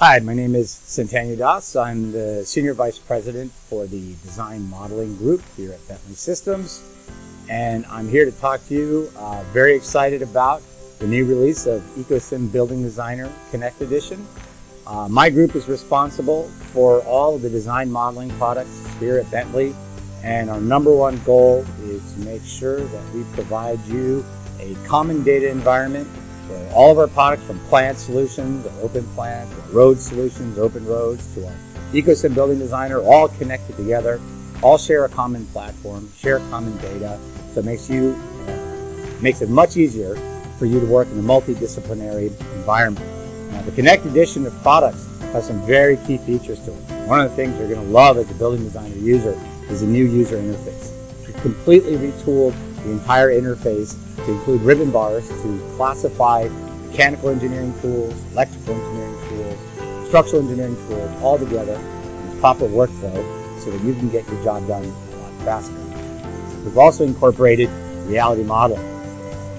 Hi, my name is Santanu Das. I'm the Senior Vice President for the Design Modeling Group here at Bentley Systems. And I'm here to talk to you, uh, very excited about the new release of AECOsim Building Designer Connect Edition. Uh, my group is responsible for all of the design modeling products here at Bentley. And our number one goal is to make sure that we provide you a common data environment where all of our products from plant solutions, open plant, road solutions, open roads, to our AECOsim building designer, all connected together, all share a common platform, share common data, so it makes you uh, makes it much easier for you to work in a multidisciplinary environment. Now, the Connect Edition of products has some very key features to it. One of the things you're going to love as a building designer user is a new user interface. We completely retooled the entire interface to include ribbon bars to classify mechanical engineering tools, electrical engineering tools, structural engineering tools all together in proper workflow so that you can get your job done a lot faster. We've also incorporated reality modeling.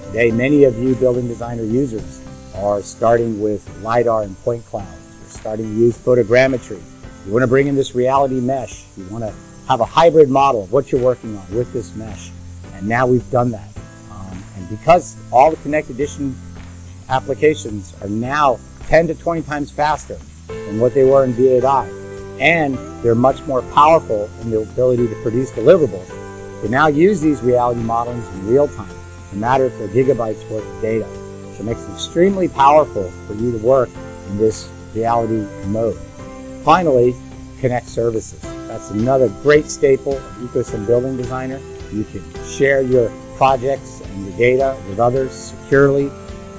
Today, many of you building designer users are starting with LiDAR and point clouds. You're starting to use photogrammetry. You want to bring in this reality mesh. You want to have a hybrid model of what you're working on with this mesh. And now we've done that. Um, and because all the Connect Edition applications are now 10 to 20 times faster than what they were in V8i, and they're much more powerful in the ability to produce deliverables, you now use these reality modelings in real time, no matter if they're gigabytes worth of data. So it makes it extremely powerful for you to work in this reality mode. Finally, Connect Services. That's another great staple of AECOsim Building Designer. You can share your projects and your data with others securely.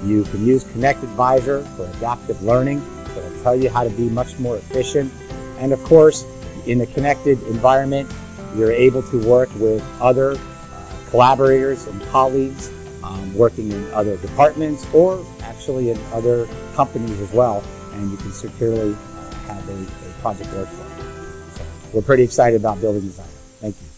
You can use Connect Advisor for adaptive learning that'll tell you how to be much more efficient. And of course, in a connected environment, you're able to work with other uh, collaborators and colleagues um, working in other departments or actually in other companies as well. And you can securely uh, have a, a project workflow. So we're pretty excited about building design. Thank you.